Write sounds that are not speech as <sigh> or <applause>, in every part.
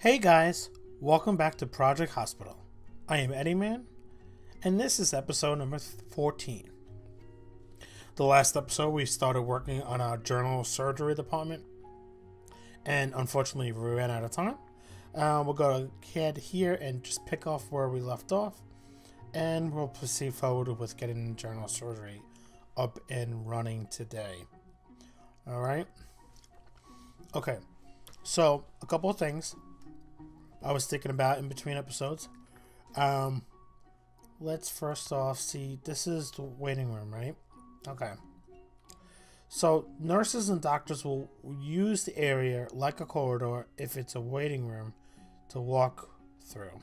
Hey guys, welcome back to Project Hospital. I am Eddie Man, and this is episode number 14. The last episode, we started working on our general surgery department, and unfortunately, we ran out of time. Uh, we'll go ahead here and just pick off where we left off, and we'll proceed forward with getting general surgery up and running today. All right. Okay. So, a couple of things I was thinking about in between episodes. Um, let's first off see. This is the waiting room, right? Okay. So nurses and doctors will use the area like a corridor if it's a waiting room to walk through.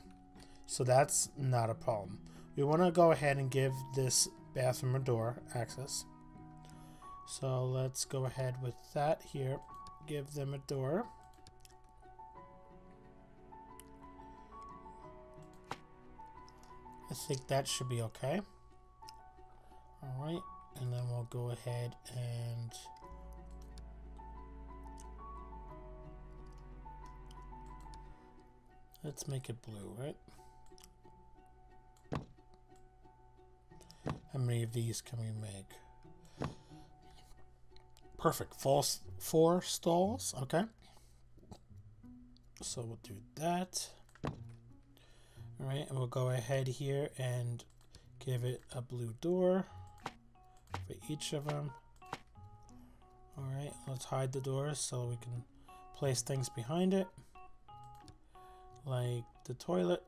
So that's not a problem. We want to go ahead and give this bathroom a door access. So let's go ahead with that here. Give them a door. I think that should be okay. Alright, and then we'll go ahead and let's make it blue, right? How many of these can we make? Perfect. False four stalls. Okay. So we'll do that. All right, and we'll go ahead here and give it a blue door for each of them. All right, let's hide the doors so we can place things behind it, like the toilet.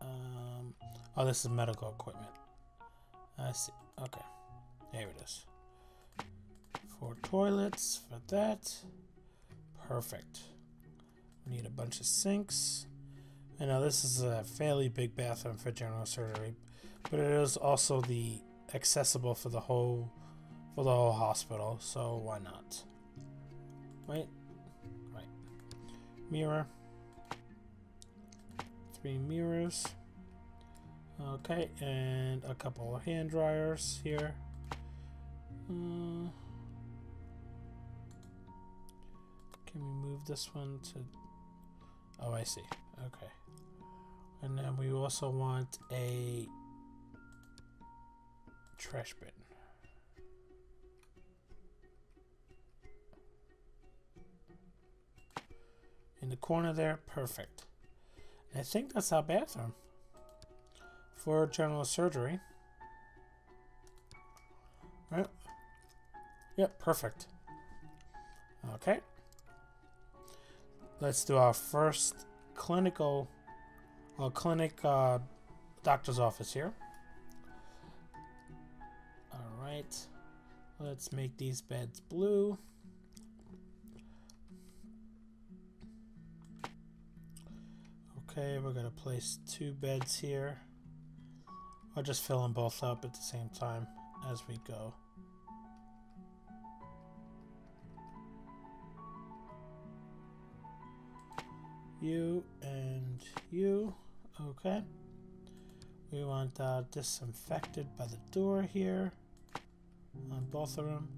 Um, oh, this is medical equipment. I see. Okay, there it is. Four toilets for that. Perfect. Need a bunch of sinks. I know this is a fairly big bathroom for general surgery, but it is also the accessible for the whole for the whole hospital, so why not? Right? Right. Mirror. Three mirrors. Okay, and a couple of hand dryers here. Uh, can we move this one to Oh, I see. Okay. And then we also want a trash bin. In the corner there, perfect. And I think that's our bathroom for general surgery. Right? Yep, perfect. Okay let's do our first clinical uh, clinic uh, doctor's office here. All right, let's make these beds blue. Okay, we're gonna place two beds here. I'll just fill them both up at the same time as we go. You and you. Okay. We want uh, disinfected by the door here on both of them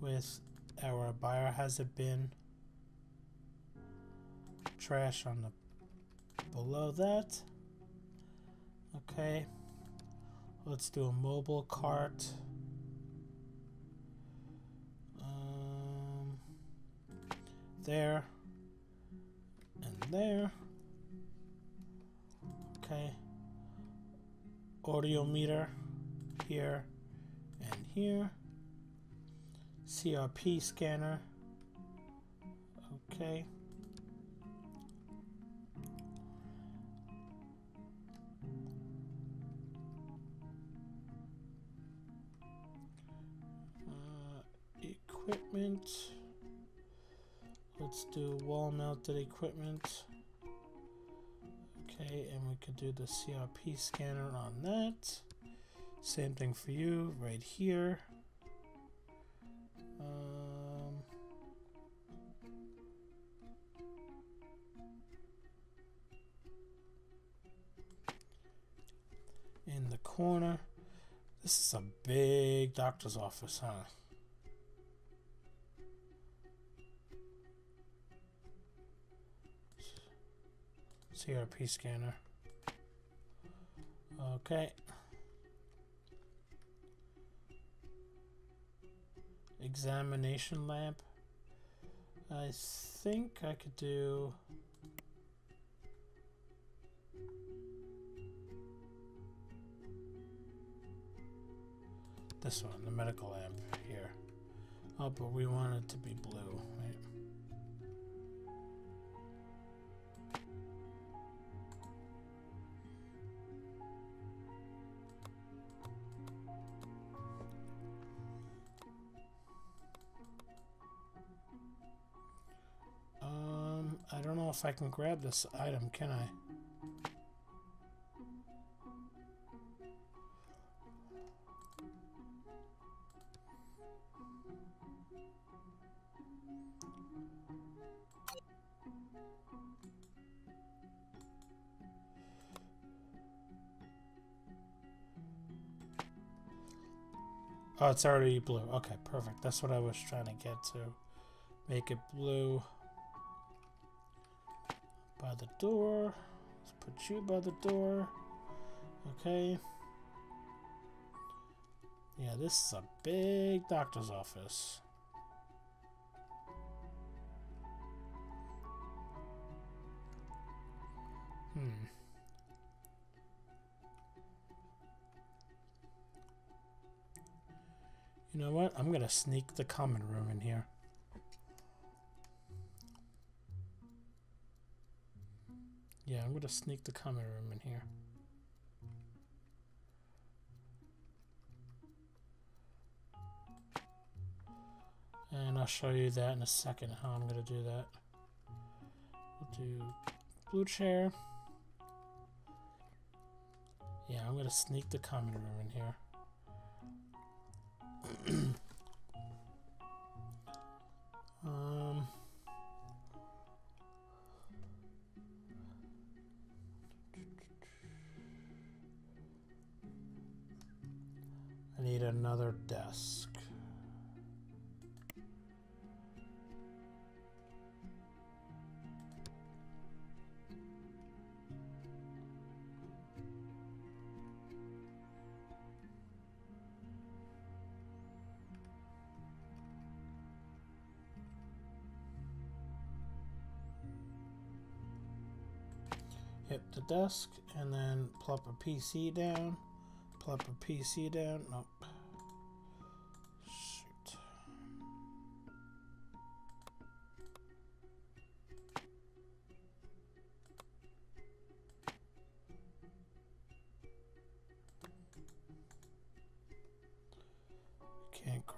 with our biohazard bin trash on the below that. Okay. Let's do a mobile cart. Um, there there. Okay. Audio meter here and here. CRP scanner. Okay. Uh, equipment. Let's do wall mounted equipment. Okay, and we could do the CRP scanner on that. Same thing for you right here. Um, in the corner. This is a big doctor's office, huh? CRP scanner. Okay. Examination lamp. I think I could do... This one, the medical lamp here. Oh, but we want it to be blue, right? Know if I can grab this item, can I? Oh, it's already blue. Okay, perfect. That's what I was trying to get to. Make it blue. By the door. Let's put you by the door. Okay. Yeah, this is a big doctor's office. Hmm. You know what? I'm gonna sneak the common room in here. Yeah, I'm gonna sneak the common room in here. And I'll show you that in a second, how I'm gonna do that. We'll do blue chair. Yeah, I'm gonna sneak the common room in here. <clears throat> another desk. hit the desk and then plop a PC down. Plop a PC down. Nope.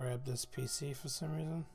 Grab this PC for some reason.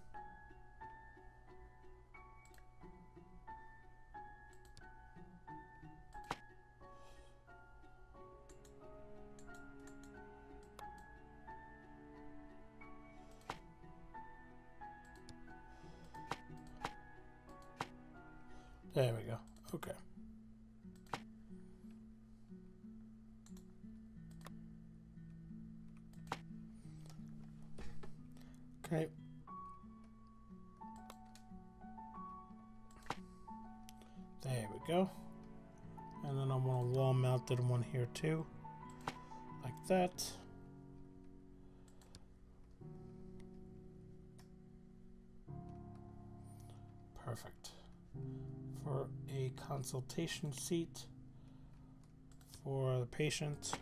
Consultation seat for the patient.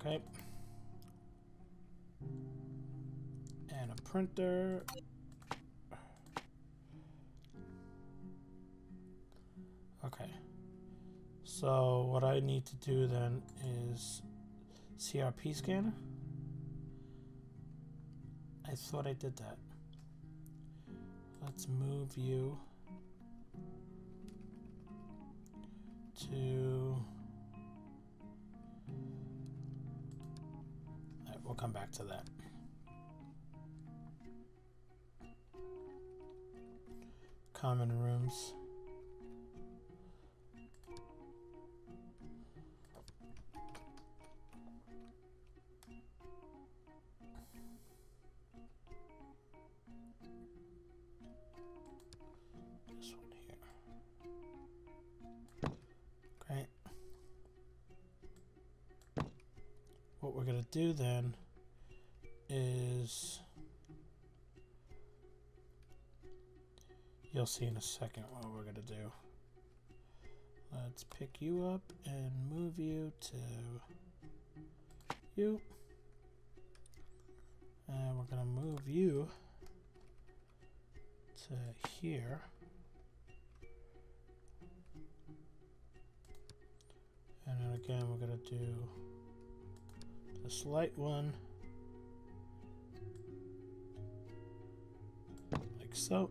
Okay. And a printer. Okay. So what I need to do then is CRP scanner. I thought I did that. Let's move you to... Right, we'll come back to that. Common rooms. this one here. Great. What we're going to do then is... You'll see in a second what we're going to do. Let's pick you up and move you to you. And we're going to move you to here. And then again, we're going to do this light one. Like so.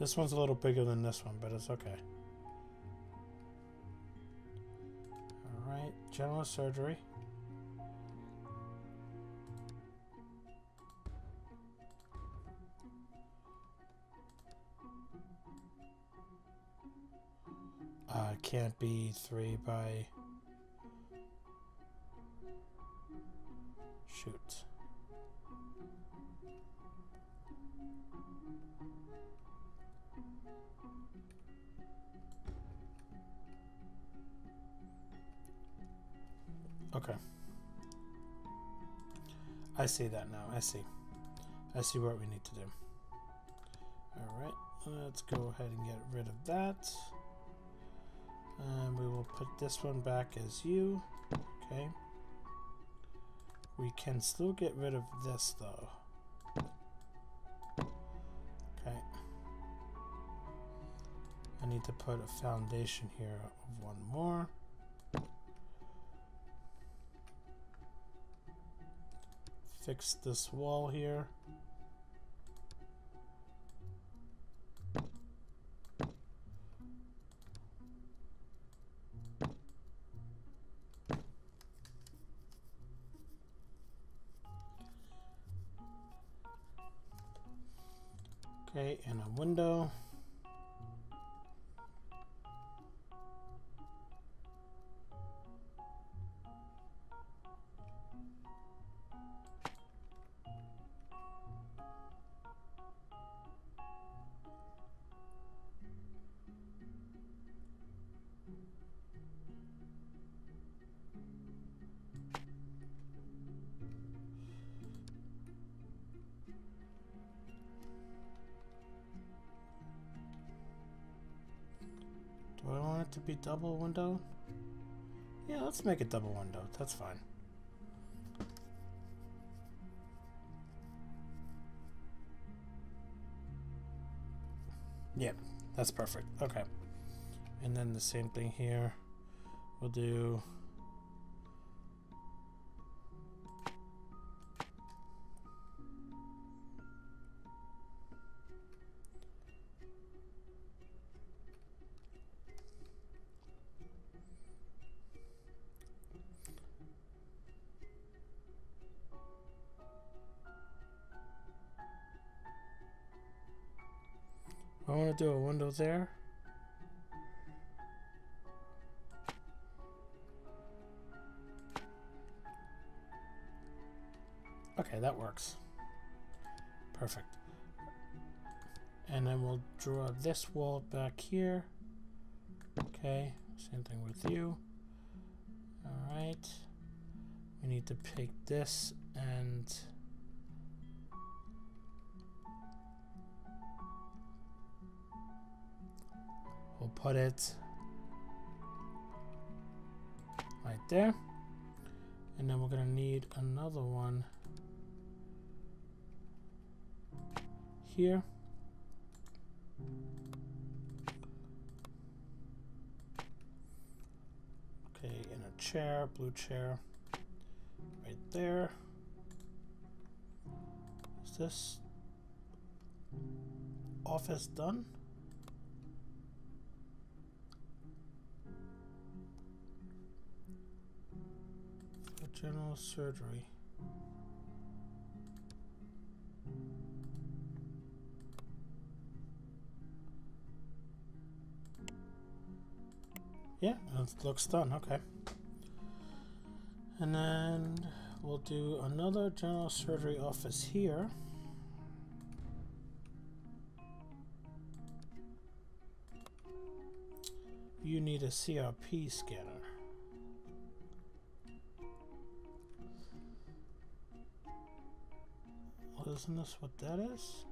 This one's a little bigger than this one, but it's okay. Alright, general surgery. Can't be three by... Shoot. Okay. I see that now. I see. I see what we need to do. Alright, let's go ahead and get rid of that. And we will put this one back as you. Okay. We can still get rid of this though. Okay. I need to put a foundation here of one more. Fix this wall here. To be double window? Yeah, let's make it double window. That's fine. Yeah, that's perfect. Okay. And then the same thing here. We'll do window there. Okay, that works. Perfect. And then we'll draw this wall back here. Okay, same thing with you. Alright. We need to pick this and We'll put it right there. And then we're going to need another one here. Okay, in a chair, blue chair, right there. Is this office done? General surgery. Yeah, it looks done. Okay. And then we'll do another general surgery office here. You need a CRP scanner. Isn't this what that is?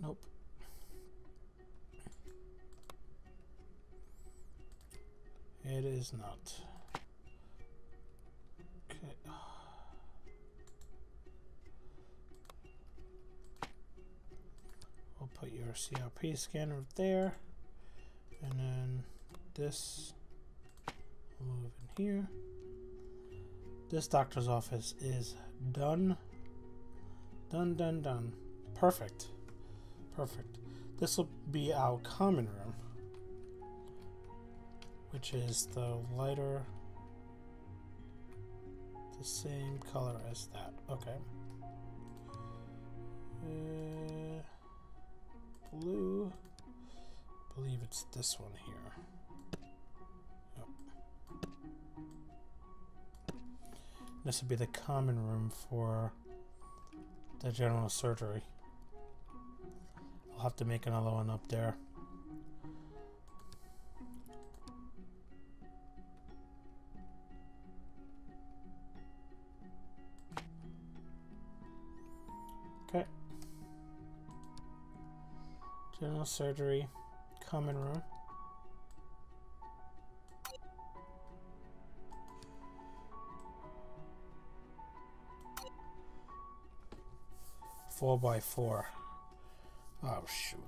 Nope. It is not. Your CRP scanner there. And then this move in here. This doctor's office is done. Done, done, done. Perfect. Perfect. This will be our common room, which is the lighter, the same color as that. Okay. Uh, blue. I believe it's this one here. This would be the common room for the general surgery. I'll have to make another one up there. General surgery, common room. Four by four. Oh, shoot.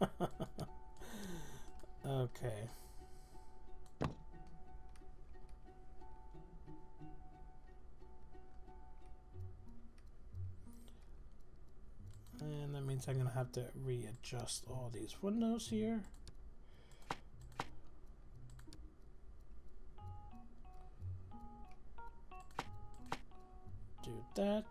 <laughs> okay. Means I'm going to have to readjust all these windows here. do that.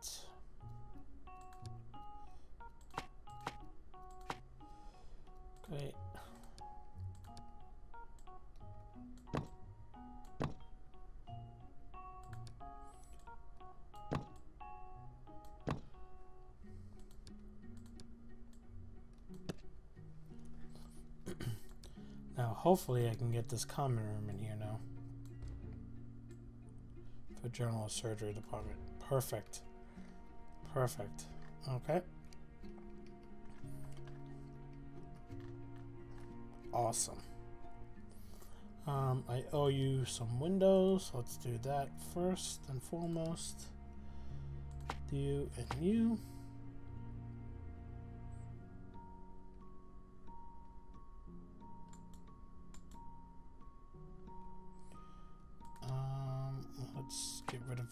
Hopefully I can get this common room in here now. For general surgery department. Perfect. Perfect. Okay. Awesome. Um, I owe you some windows. Let's do that first and foremost. You and you.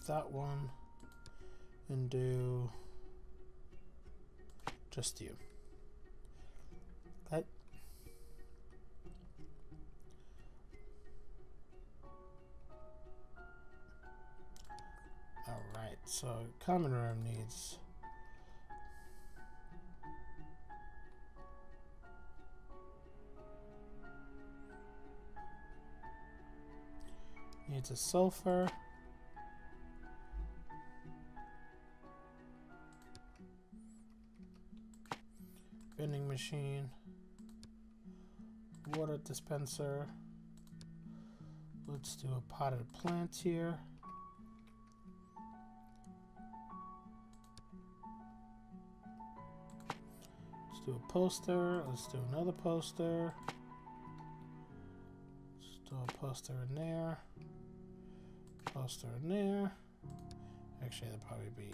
That one and do just you. Okay. Alright, so common room needs needs a sulfur. Machine, water dispenser. Let's do a potted plant here. Let's do a poster. Let's do another poster. Let's do a poster in there. Poster in there. Actually, that'd probably be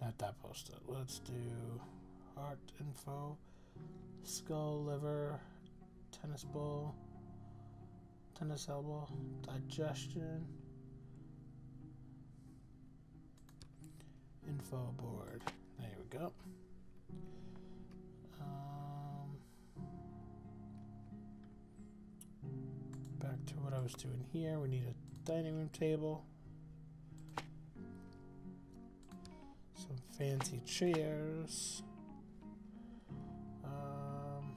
Not that poster. Let's do heart info, skull, liver, tennis ball, tennis elbow, digestion, info board. There we go. Um, back to what I was doing here. We need a dining room table. Some fancy chairs. Um,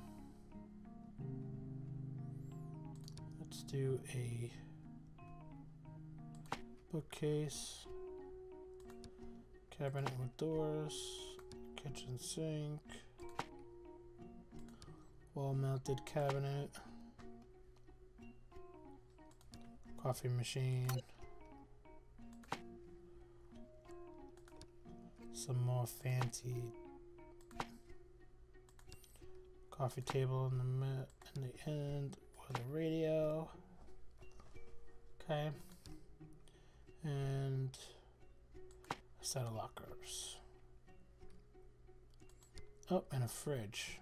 let's do a bookcase, cabinet with doors, kitchen sink, wall mounted cabinet, coffee machine. Some more fancy coffee table in the in the end with a radio. Okay. And a set of lockers. Oh, and a fridge.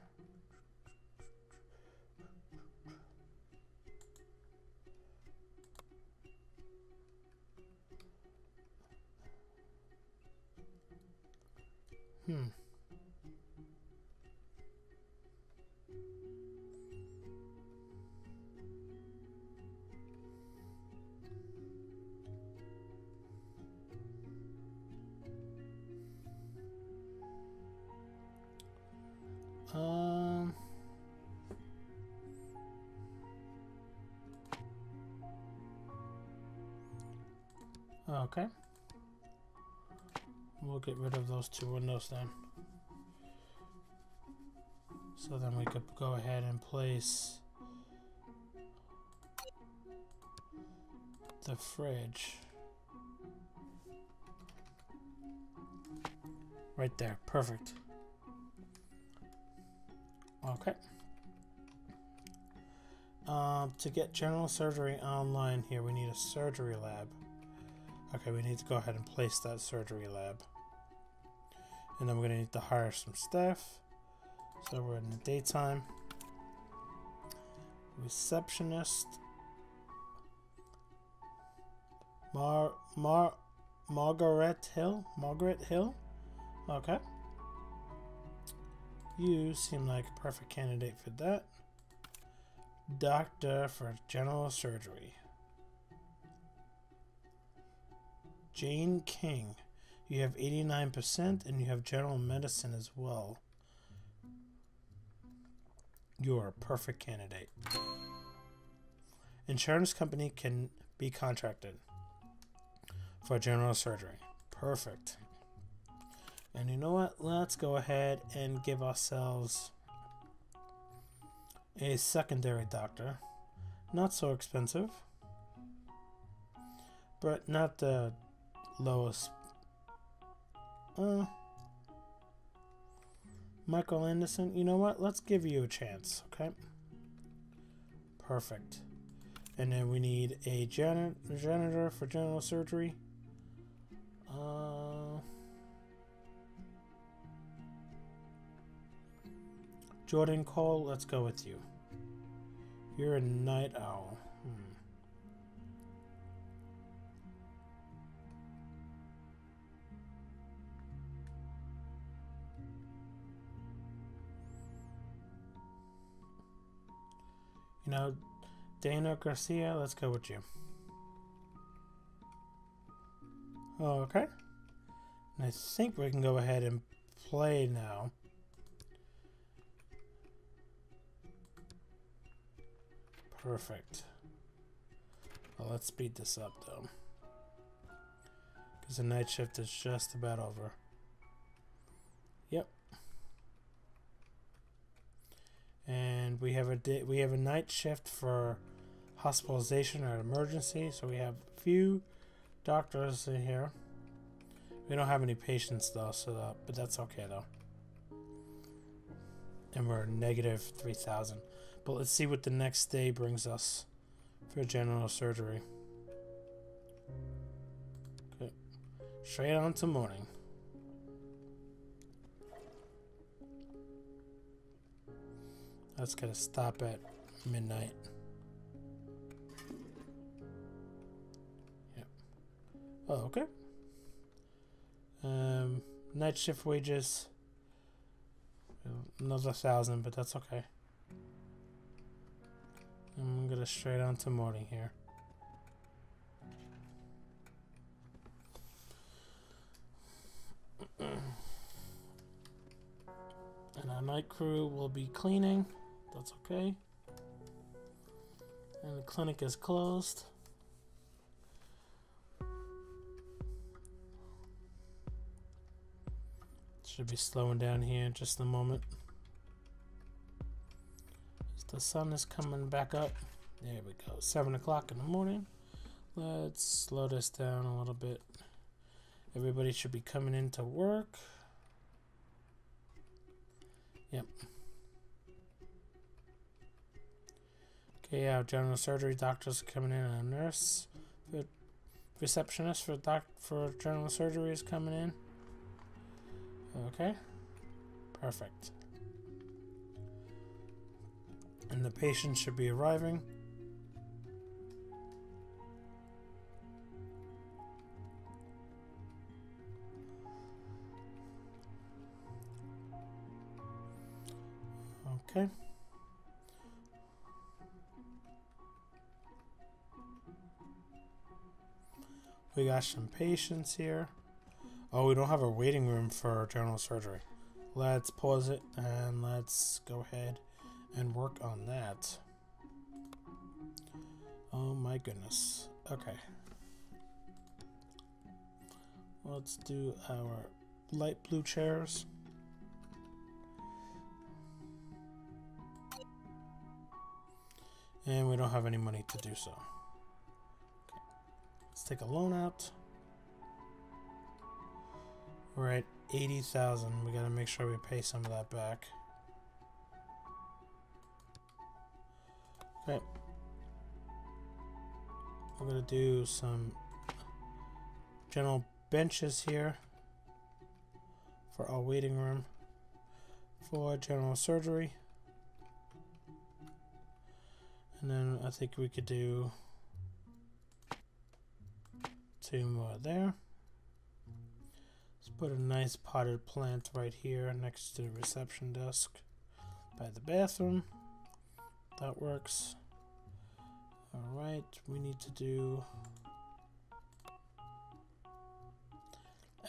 Hmm. Those two windows then. So then we could go ahead and place the fridge right there. Perfect. Okay. Um, to get general surgery online here, we need a surgery lab. Okay, we need to go ahead and place that surgery lab. And then we're going to need to hire some staff. So we're in the daytime. Receptionist. Mar Mar Margaret Hill? Margaret Hill? Okay. You seem like a perfect candidate for that. Doctor for general surgery. Jane King. You have 89% and you have general medicine as well. You are a perfect candidate. Insurance company can be contracted for general surgery. Perfect. And you know what? Let's go ahead and give ourselves a secondary doctor. Not so expensive, but not the lowest. Uh, Michael Anderson, you know what? Let's give you a chance, okay? Perfect. And then we need a jan janitor for general surgery. Uh, Jordan Cole, let's go with you. You're a night owl. You know, Dana Garcia, let's go with you. Okay. And I think we can go ahead and play now. Perfect. Well, let's speed this up, though. Because the night shift is just about over. We have a day, we have a night shift for hospitalization or emergency. So we have a few doctors in here. We don't have any patients though, so that, but that's okay though. And we're negative 3,000. But let's see what the next day brings us for general surgery. Okay. Straight on to morning. That's gonna stop at midnight. Yep. Oh, okay. Um, night shift wages. Another thousand, but that's okay. I'm gonna straight on to morning here. <clears throat> and our night crew will be cleaning. That's okay. And the clinic is closed. Should be slowing down here in just a moment. The sun is coming back up. There we go. 7 o'clock in the morning. Let's slow this down a little bit. Everybody should be coming into work. Yep. Okay, our general surgery doctors coming in and a nurse. The receptionist for doc for general surgery is coming in. Okay. Perfect. And the patient should be arriving. Okay. We got some patients here. Oh, we don't have a waiting room for general surgery. Let's pause it and let's go ahead and work on that. Oh my goodness. Okay. Let's do our light blue chairs. And we don't have any money to do so. Take a loan out. We're at 80,000. We got to make sure we pay some of that back. Okay. We're going to do some general benches here for our waiting room for general surgery. And then I think we could do two more there. Let's put a nice potted plant right here next to the reception desk by the bathroom. That works. Alright, we need to do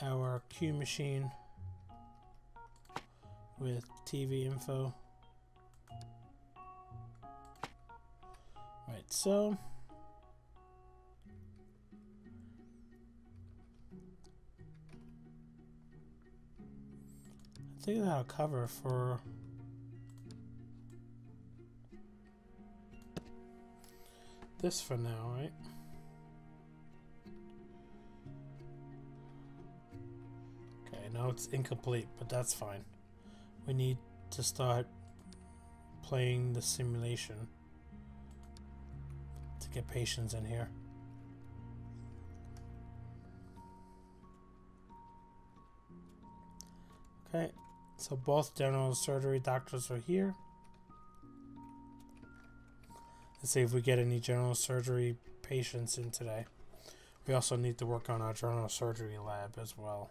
our queue machine with TV info. Right, so I think that'll cover for this for now, right? Okay, now it's incomplete, but that's fine. We need to start playing the simulation to get patients in here. Okay, so both general surgery doctors are here. Let's see if we get any general surgery patients in today. We also need to work on our general surgery lab as well.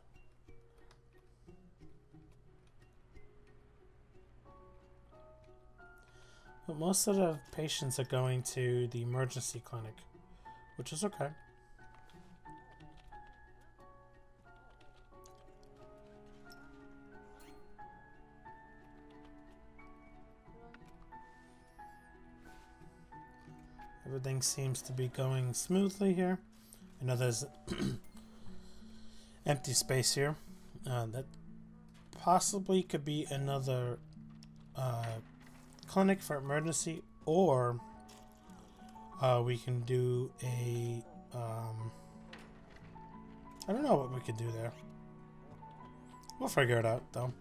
But most of the patients are going to the emergency clinic, which is okay. Everything seems to be going smoothly here. I know there's <clears throat> empty space here. Uh, that possibly could be another uh, clinic for emergency, or uh, we can do a. Um, I don't know what we could do there. We'll figure it out, though.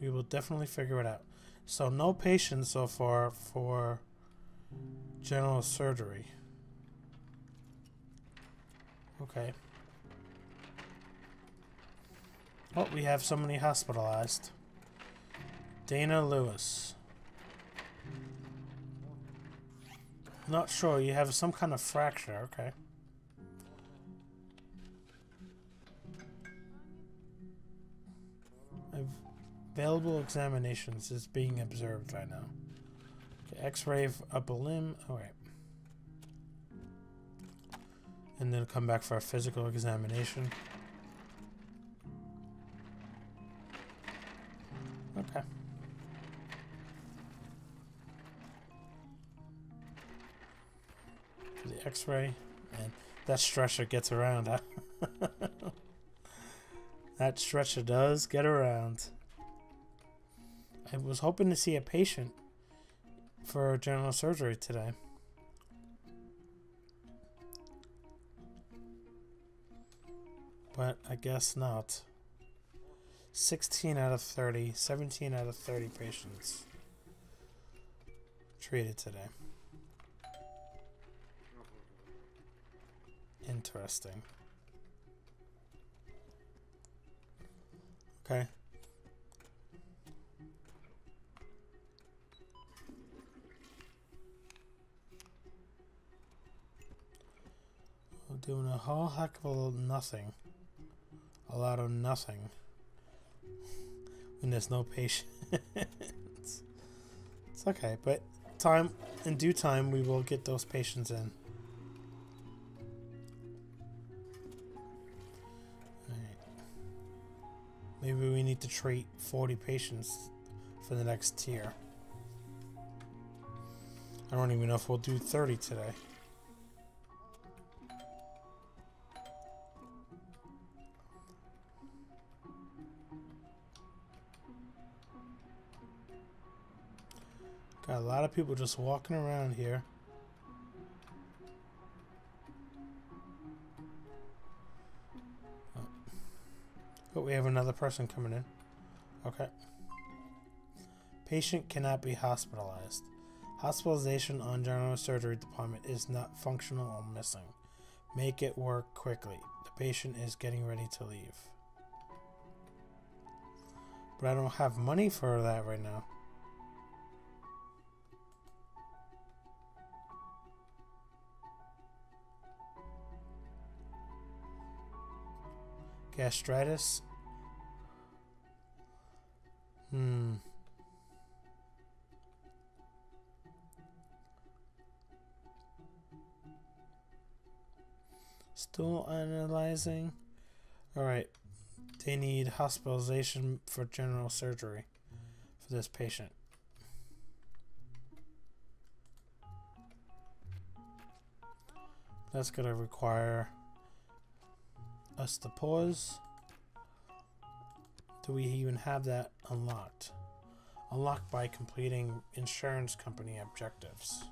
We will definitely figure it out. So no patients so far for general surgery. Okay. Oh, we have somebody hospitalized. Dana Lewis. Not sure. You have some kind of fracture. Okay available examinations is being observed right now. Okay, X-ray of upper limb. All right. And then come back for a physical examination. Okay. The X-ray. And that stretcher gets around. Huh? <laughs> that stretcher does get around. I was hoping to see a patient for general surgery today. But I guess not. 16 out of 30, 17 out of 30 patients treated today. Interesting. Okay. Doing a whole heck of a nothing. A lot of nothing. <laughs> When there's no patients. it's okay, but time in due time we will get those patients in. Maybe we need to treat 40 patients for the next tier. I don't even know if we'll do 30 today. Lot of people just walking around here. But we have another person coming in. Okay. Patient cannot be hospitalized. Hospitalization on general surgery department is not functional or missing. Make it work quickly. The patient is getting ready to leave. But I don't have money for that right now. Gastritis. Hmm. Still analyzing. Alright. They need hospitalization for general surgery for this patient. That's going to require us to pause. Do we even have that unlocked? Unlocked by completing insurance company objectives.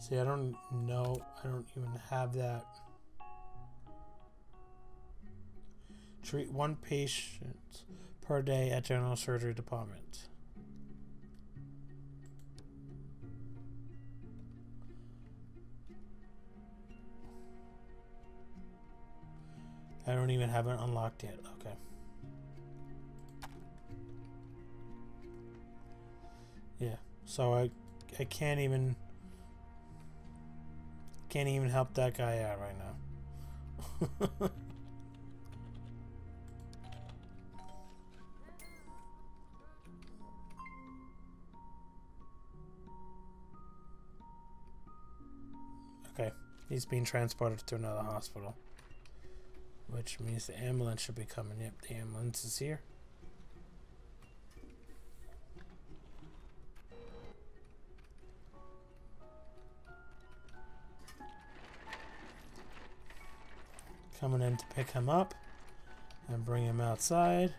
See, I don't know. I don't even have that. Treat one patient per day at general surgery department. I don't even have it unlocked yet. Okay. Yeah. So I I can't even can't even help that guy out right now. <laughs> okay. He's being transported to another hospital. Which means the ambulance should be coming. Yep, the ambulance is here. Coming in to pick him up and bring him outside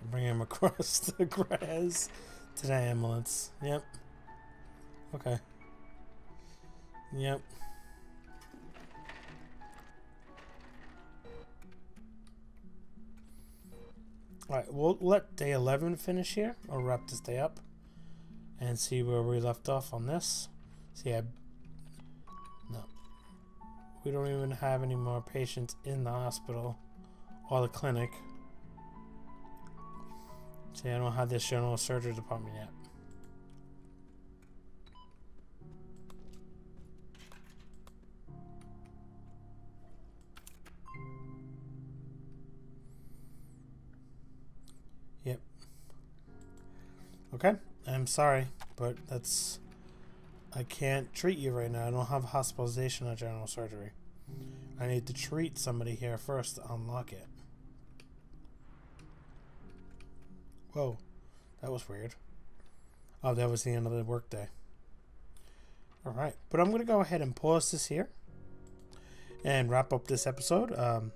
and bring him <laughs> across the grass to the ambulance. Yep. Okay. Yep. Alright, we'll let day 11 finish here, or wrap this day up, and see where we left off on this. See, I... No. We don't even have any more patients in the hospital or the clinic. See, I don't have this general surgery department yet. I'm sorry, but that's I can't treat you right now. I don't have hospitalization or general surgery. I need to treat somebody here first to unlock it. Whoa, that was weird. Oh, that was the end of the workday. All right, but I'm gonna go ahead and pause this here and wrap up this episode. Um,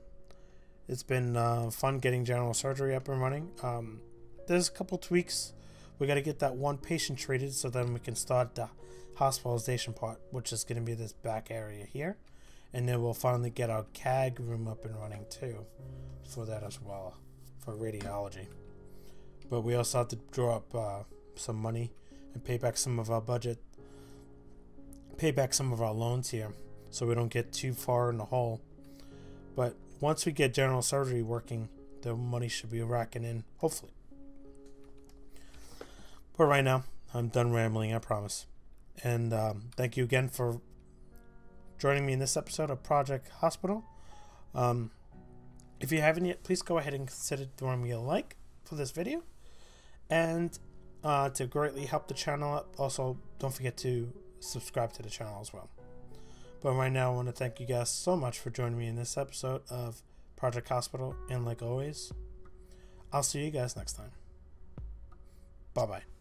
it's been uh, fun getting general surgery up and running. Um, there's a couple tweaks. We got to get that one patient treated so then we can start the hospitalization part, which is going to be this back area here. And then we'll finally get our CAG room up and running too for that as well, for radiology. But we also have to draw up uh, some money and pay back some of our budget, pay back some of our loans here so we don't get too far in the hole. But once we get general surgery working, the money should be racking in, hopefully. But right now, I'm done rambling, I promise. And um, thank you again for joining me in this episode of Project Hospital. Um, if you haven't yet, please go ahead and consider throwing me a like for this video. And uh, to greatly help the channel also don't forget to subscribe to the channel as well. But right now, I want to thank you guys so much for joining me in this episode of Project Hospital. And like always, I'll see you guys next time. Bye bye.